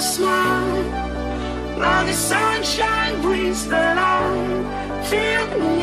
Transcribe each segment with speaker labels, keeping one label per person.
Speaker 1: smile. Now the sunshine brings the light. Feel me.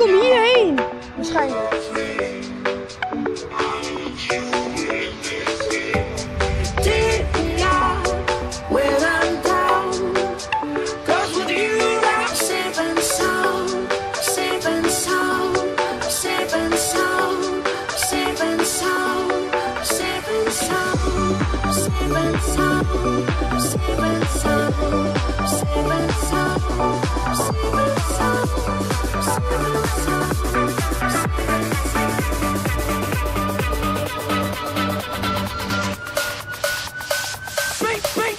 Speaker 2: kom hierheen. Waarschijnlijk.
Speaker 1: Saving. beat, beat.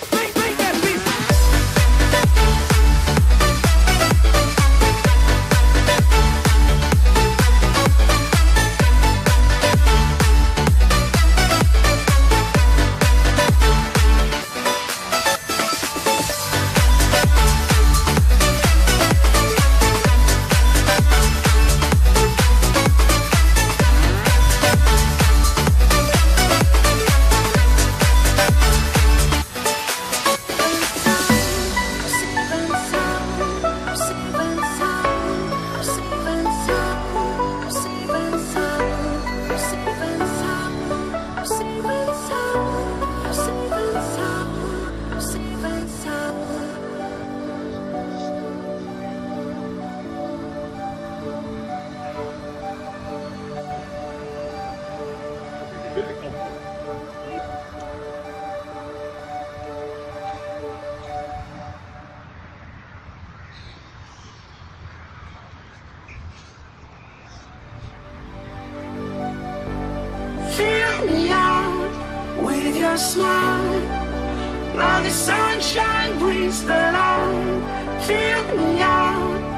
Speaker 1: me out with your smile. Now the sunshine brings the light. Fill me out.